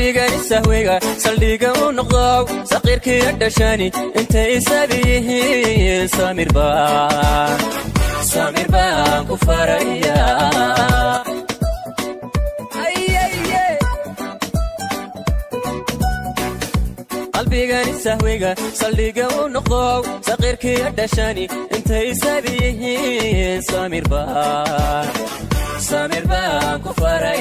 qalbigani sahwiga saldhiga u noqdow saqiirkiiyo dhashani intay isabi yihiin samir baan ku faraya qalbigani sahwiga saldhiga u noqdow saqiirkiiyo dhashani intay isabi yihiin samir baan ku faraya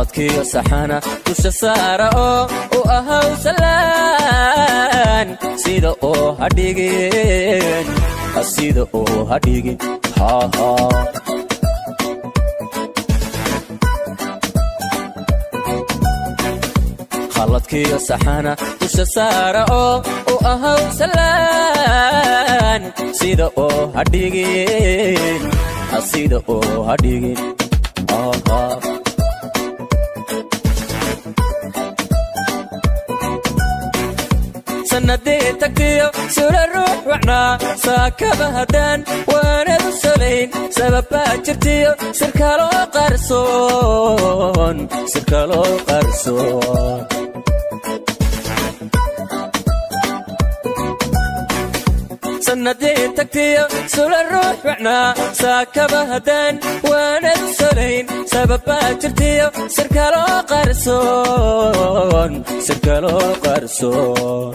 khaladkiyo saxana dusha saara oo u ahaw salaan sida oo hadhigin sida oo hadhigin haha khaladkiyo saxana dusha saara oo u ahaw salaan sida oo hadhigin sida oo hadhigin sanadii tagtiyo sura ruux wacnaa saakaba haddaan waanadu salayn sababbaa jirtiyo sirkaloo qarsoon sirkaloo qarsoon. Sanadii tagtiyo sura ruux wacnaa saakaba haddaan waanadu salayn sababbaa jirtiyo sirkaloo qarsoon sirkaloo qarsoon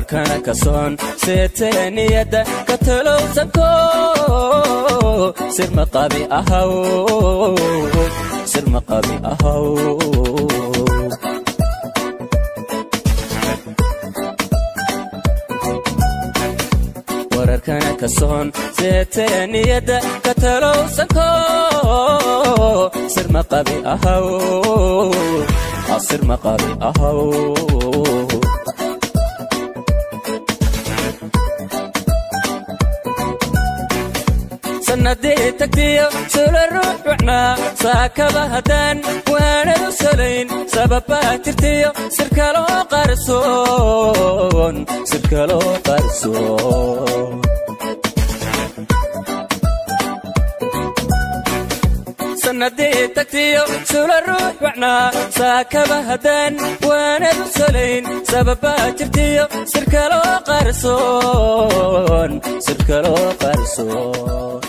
wararkana kasoon seetee niyadda ka talowsanko sir sir maqabi ahaw. Sir maqabi ahaw. Sir maqabi ahaw sanadii tagtiyo sula ruux wacnaa saakaba haddaan waanadu salayn sababbaa jirtiyo sirkaloo qarsoon sirkaloo qarsoon. Sanadii tagtiyo sula ruux wacnaa saakaba haddaan waanadu salayn sababbaa jirtiyo sirkaloo qarsoon sirkaloo qarsoon